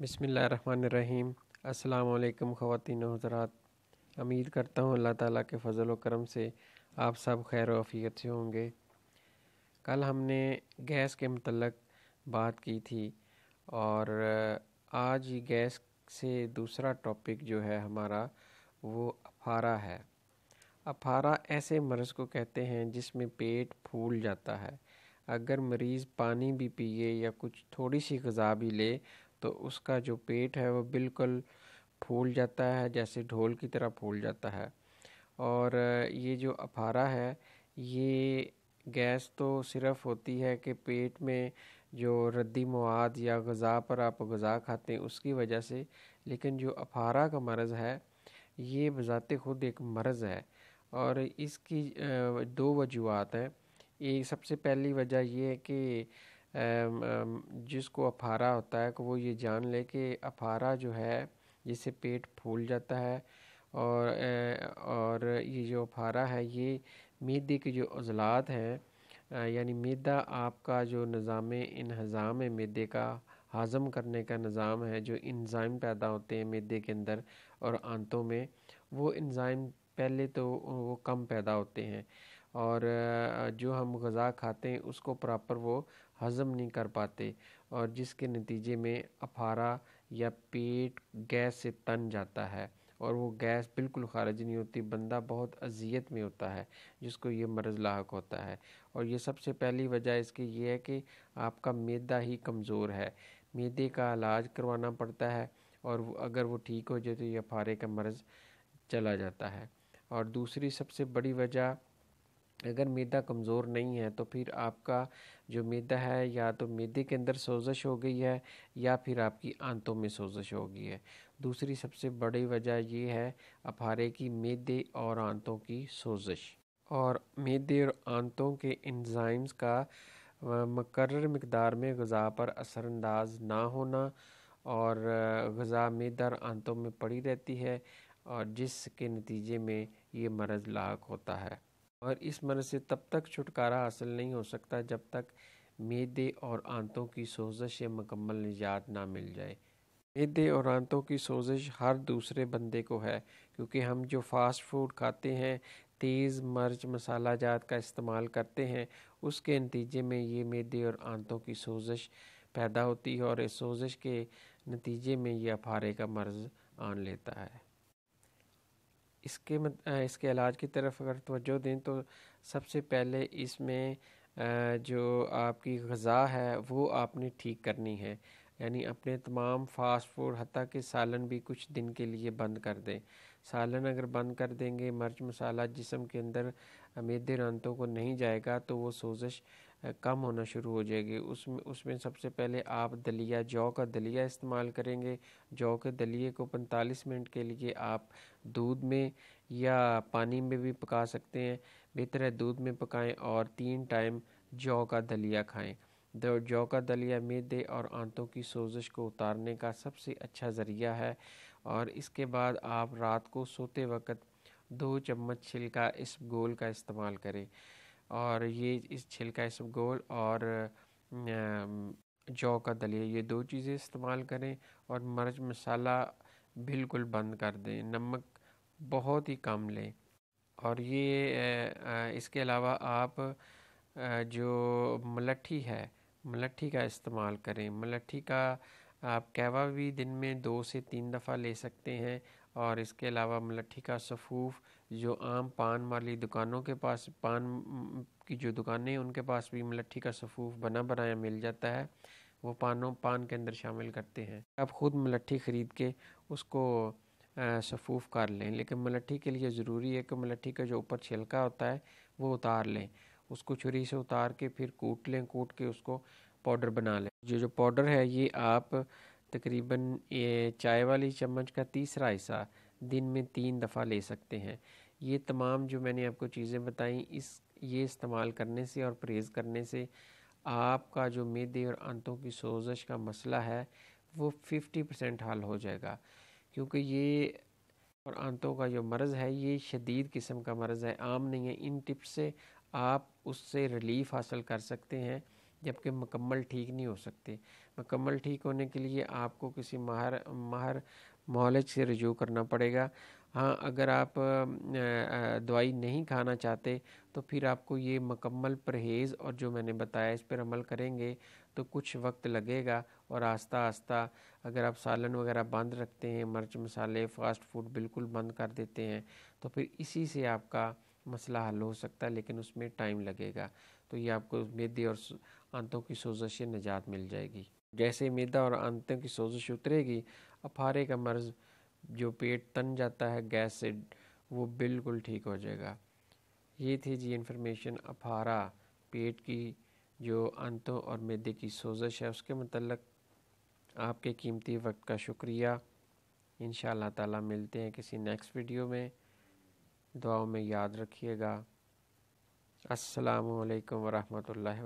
बिसमीम अल्लाम ख़वान हजरात। उम्मीद करता हूँ अल्लाह ताला के फ़ज़ल करम से आप सब खैर वफ़ीयत से होंगे। कल हमने गैस के मतलब बात की थी और आज गैस से दूसरा टॉपिक जो है हमारा, वो अफारा है। अफारा ऐसे मर्ज़ को कहते हैं जिसमें पेट फूल जाता है। अगर मरीज़ पानी भी पिए या कुछ थोड़ी सी गज़ा भी ले तो उसका जो पेट है वो बिल्कुल फूल जाता है, जैसे ढोल की तरह फूल जाता है। और ये जो अफारा है, ये गैस तो सिर्फ़ होती है कि पेट में जो रद्दी मवाद या गज़ा पर आप गज़ा खाते हैं, उसकी वजह से। लेकिन जो अफारा का मर्ज़ है, ये बज़ात ख़ुद एक मर्ज़ है। और इसकी दो वजूहत हैं। एक सबसे पहली वजह ये है कि जिसको अफारा होता है कि वो ये जान ले कि अफारा जो है, जिससे पेट फूल जाता है और और ये जो अफारा है, ये मीदे के जो अज़लात हैं यानी मैदा आपका जो निज़ाम इनहज़ाम है, मैदे का हज़म करने का निज़ाम है, जो इंजाइम पैदा होते हैं मैदे के अंदर और आंतों में, वो इंजाइम पहले तो वो कम पैदा होते हैं। और जो हम गज़ा खाते हैं, उसको प्रॉपर वो हज़म नहीं कर पाते और जिसके नतीजे में अफारा या पेट गैस से तन जाता है और वो गैस बिल्कुल खारिज नहीं होती, बंदा बहुत अजियत में होता है, जिसको ये मर्ज़ लाक होता है। और ये सबसे पहली वजह इसकी ये है कि आपका मैदा ही कमज़ोर है। मैदे का इलाज करवाना पड़ता है और अगर वो ठीक हो जाए तो ये अफारे का मर्ज़ चला जाता है। और दूसरी सबसे बड़ी वजह अगर मैदा कमज़ोर नहीं है तो फिर आपका जो मैदा है, या तो मैदे के अंदर सोजिश हो गई है, या फिर आपकी आंतों में सोजिश हो गई है। दूसरी सबसे बड़ी वजह ये है अफारे की मैदे और आंतों की सोजिश। और मैदे और आंतों के इंजाइम्स का मकर मकदार में गज़ा पर असरानंदाज ना होना और गज़ा मैदा और आंतों में पड़ी रहती है, और जिसके नतीजे में ये मरज़ लाक होता है। और इस मर्ज़ से तब तक छुटकारा हासिल नहीं हो सकता जब तक मैदे और आंतों की सोजिश या मुकम्मल निजात ना मिल जाए। मैदे और आंतों की सोजिश हर दूसरे बंदे को है, क्योंकि हम जो फास्ट फ़ूड खाते हैं, तेज़ मर्च मसाला जात का इस्तेमाल करते हैं, उसके नतीजे में ये मैदे और आंतों की सोजश पैदा होती है और इस सोजश के नतीजे में ये अफारे का मर्ज़ आन लेता है। इसके मत, इसके इलाज की तरफ़ अगर तवज्जो दें तो सबसे पहले इसमें जो आपकी गज़ा है वो आपने ठीक करनी है। यानी अपने तमाम फास्ट फ़ूड हती कि सालन भी कुछ दिन के लिए बंद कर दें। सालन अगर बंद कर देंगे मर्च मसाला जिसम के अंदर मैदे रंतों को नहीं जाएगा तो वो सोजिश कम होना शुरू हो जाएगी। उसमें उसमें सबसे पहले आप दलिया, जौ का दलिया इस्तेमाल करेंगे। जौ के दलिए को 45 मिनट के लिए आप दूध में या पानी में भी पका सकते हैं। बेहतर है दूध में पकाएँ और तीन टाइम जौ का दलिया खाएँ। जौ का दलिया मैदे और आंतों की सोजिश को उतारने का सबसे अच्छा ज़रिया है और इसके बाद आप रात को सोते वक्त दो चम्मच छिलका इस गोल का इस्तेमाल करें। और ये इस छिलका इस गोल और जौ का दलिया, ये दो चीज़ें इस्तेमाल करें और मर्च मसाला बिल्कुल बंद कर दें। नमक बहुत ही कम लें। और ये इसके अलावा आप जो मलट्ठी है, मलट्ठी का इस्तेमाल करें। मलट्ठी का आप कहवा भी दिन में दो से तीन दफ़ा ले सकते हैं और इसके अलावा मलट्ठी का सफ़ूफ जो आम पान वाली दुकानों के पास, पान की जो दुकानें हैं, उनके पास भी मलट्ठी का सफ़ूफ बना बनाया मिल जाता है। वो पानों, पान के अंदर शामिल करते हैं। आप ख़ुद मलट्ठी ख़रीद के उसको सफ़ूफ कर लें। लेकिन मलट्ठी के लिए ज़रूरी है कि मलट्ठी का जो ऊपर छिलका होता है, वो उतार लें। उसको छुरी से उतार के फिर कूट लें, कूट के उसको पाउडर बना लें। जो जो पाउडर है, ये आप तकरीबन ये चाय वाली चम्मच का तीसरा हिस्सा दिन में तीन दफ़ा ले सकते हैं। ये तमाम जो मैंने आपको चीज़ें बताई, इस, ये इस्तेमाल करने से और परहेज़ करने से आपका जो मैदे और आंतों की सोजश का मसला है, वो 50 परसेंट हल हो जाएगा। क्योंकि ये और आंतों का जो मर्ज़ है, ये शदीद किस्म का मर्ज़ है, आम नहीं है। इन टिप्स से आप उससे रिलीफ़ हासिल कर सकते हैं। जबकि मुकम्मल ठीक नहीं हो सकते। मुकम्मल ठीक होने के लिए आपको किसी माहर माहर मॉलेज से रजू करना पड़ेगा। हाँ अगर आप दवाई नहीं खाना चाहते तो फिर आपको ये मुकम्मल परहेज़ और जो मैंने बताया, इस पर अमल करेंगे तो कुछ वक्त लगेगा और आस्ता आस्ता अगर आप सालन वगैरह बंद रखते हैं, मिर्च मसाले, फ़ास्ट फ़ूड बिल्कुल बंद कर देते हैं तो फिर इसी से आपका मसला हल हो सकता है, लेकिन उसमें टाइम लगेगा। तो ये आपको मैदे और आंतों की सोजश से निजात मिल जाएगी। जैसे मैदा और आंतों की सोजश उतरेगी, अफारे का मर्ज़ जो पेट तन जाता है, गैस से वो बिल्कुल ठीक हो जाएगा। ये थी जी इन्फॉर्मेशन अफारा, पेट की जो अंतों और मैदे की सोजश है, उसके मतलब आपके कीमती वक्त का शुक्रिया। इन ताला मिलते हैं किसी नेक्स्ट वीडियो में। दुआओं में याद रखिएगा। अस्सलाम वालेकुम वरहमतुल्लाहि